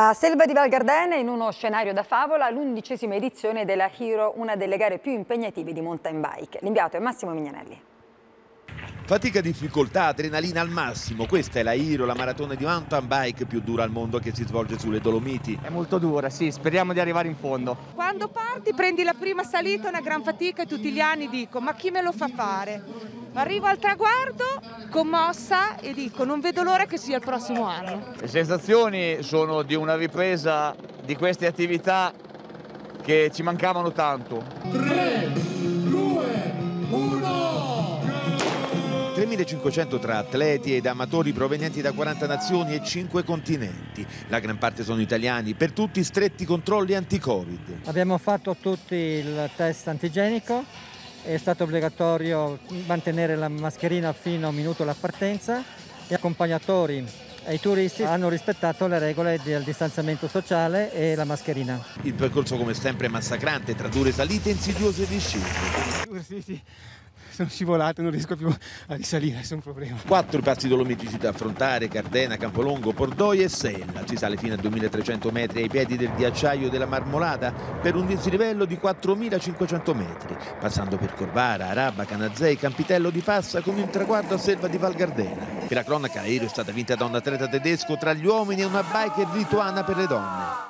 A Selva di Val Gardena, in uno scenario da favola, l'undicesima edizione della Hero, una delle gare più impegnative di mountain bike. L'inviato è Massimo Mignanelli. Fatica, difficoltà, adrenalina al massimo. Questa è la Hero, la maratona di mountain bike più dura al mondo che si svolge sulle Dolomiti. È molto dura, sì, speriamo di arrivare in fondo. Quando parti, prendi la prima salita, una gran fatica e tutti gli anni dico ma chi me lo fa fare? Arrivo al traguardo commossa e dico non vedo l'ora che sia il prossimo anno. Le sensazioni sono di una ripresa di queste attività che ci mancavano tanto. 3, 2, 1! 3.500 tra atleti ed amatori provenienti da 40 nazioni e 5 continenti. La gran parte sono italiani, per tutti stretti controlli anti-Covid. Abbiamo fatto tutti il test antigenico, è stato obbligatorio mantenere la mascherina fino a un minuto alla partenza. Gli accompagnatori e i turisti hanno rispettato le regole del distanziamento sociale e la mascherina. Il percorso come sempre è massacrante, tra dure salite e insidiose discese. Sono scivolato, non riesco più a risalire, è un problema. Quattro passi dolomitici da affrontare, Cardena, Campolongo, Pordoi e Sella. Si sale fino a 2300 metri ai piedi del ghiacciaio della Marmolada per un dislivello di 4500 metri, passando per Corvara, Araba, Canazei, Campitello di Passa con il traguardo a Selva di Val Gardena. Per la cronaca l'aereo è stata vinta da un atleta tedesco tra gli uomini e una biker lituana per le donne.